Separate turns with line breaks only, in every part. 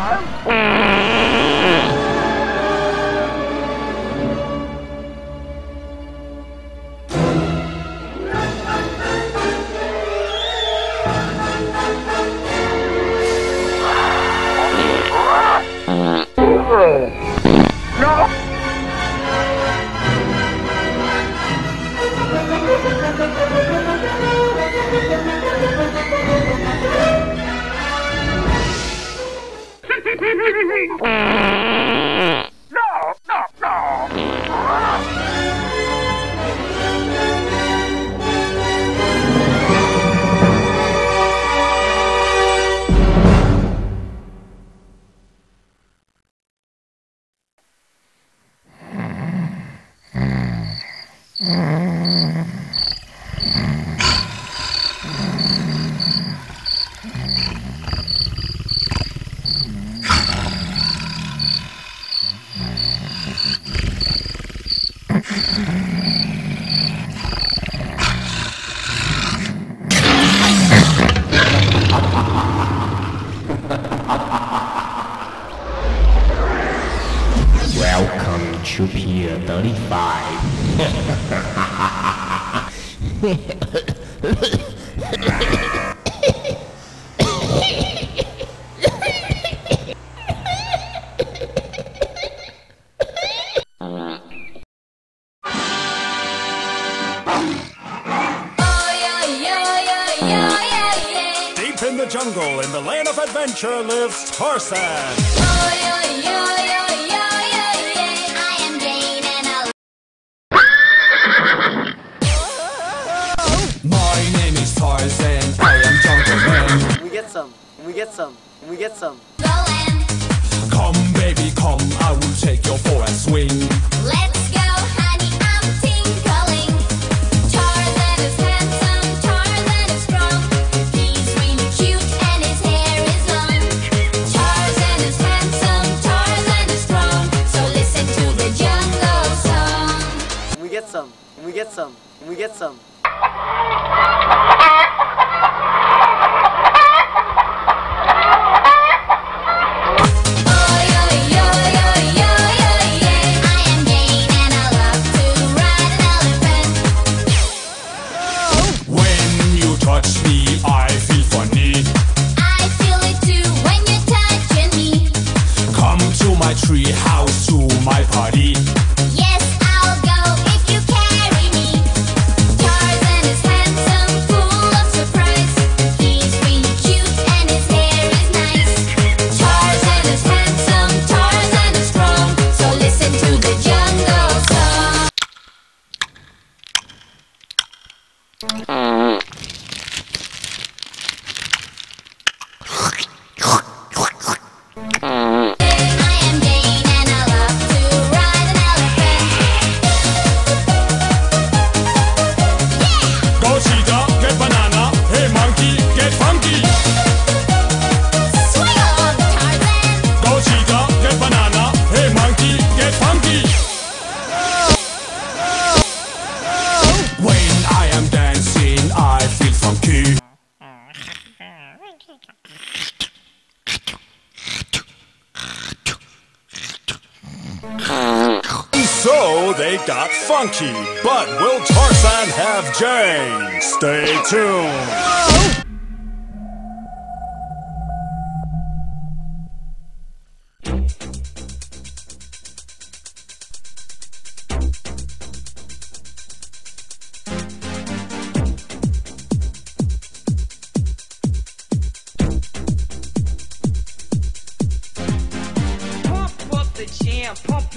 Welcome to Pier 35.
Deep in the jungle, in the land of adventure, lives Tarzan.
Oh, get some, we get some.
Come, baby, come. I will take your for a swing.
Let's go,
my party.
Yes, I'll go if you carry me. Tarzan is handsome, full of surprise. He's cute and his hair is nice. Tarzan is handsome, Tarzan is strong. So listen to the jungle song.
They got funky, but will Tarzan have Jane? Stay tuned.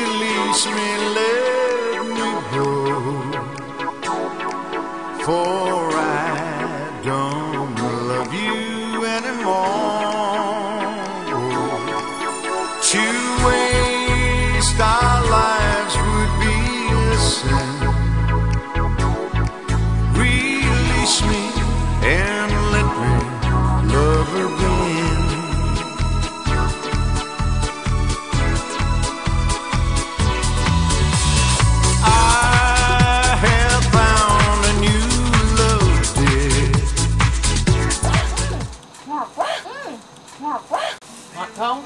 release me, let me go. For
không?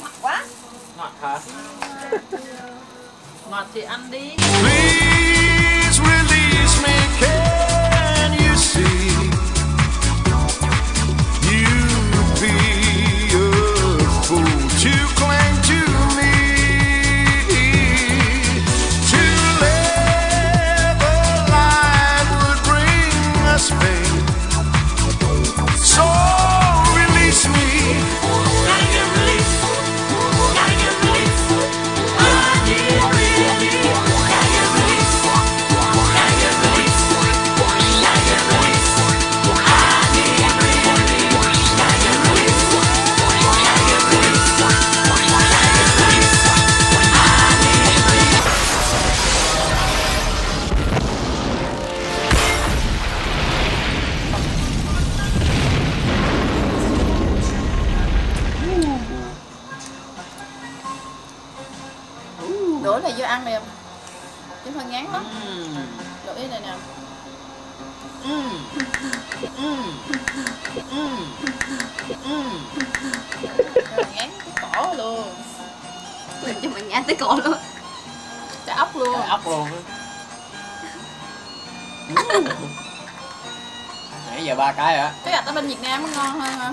Ngọt quá
Ngọt hả? Ngọt thì ăn đi
Ngán tới cổ luôn.
Làm cho mình ngán tới cổ luôn.
Trái ốc luôn.
Trái ốc luôn. Nãy giờ ba cái hả?
Cái gạch ở bên Việt Nam nó ngon hơn hả?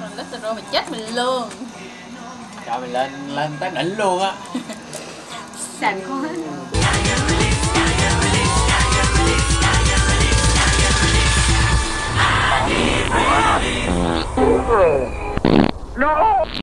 Rồi lít rồi mình chết mình luôn.
Trời mình lên lên tới đỉnh luôn á.
Sành quá. No!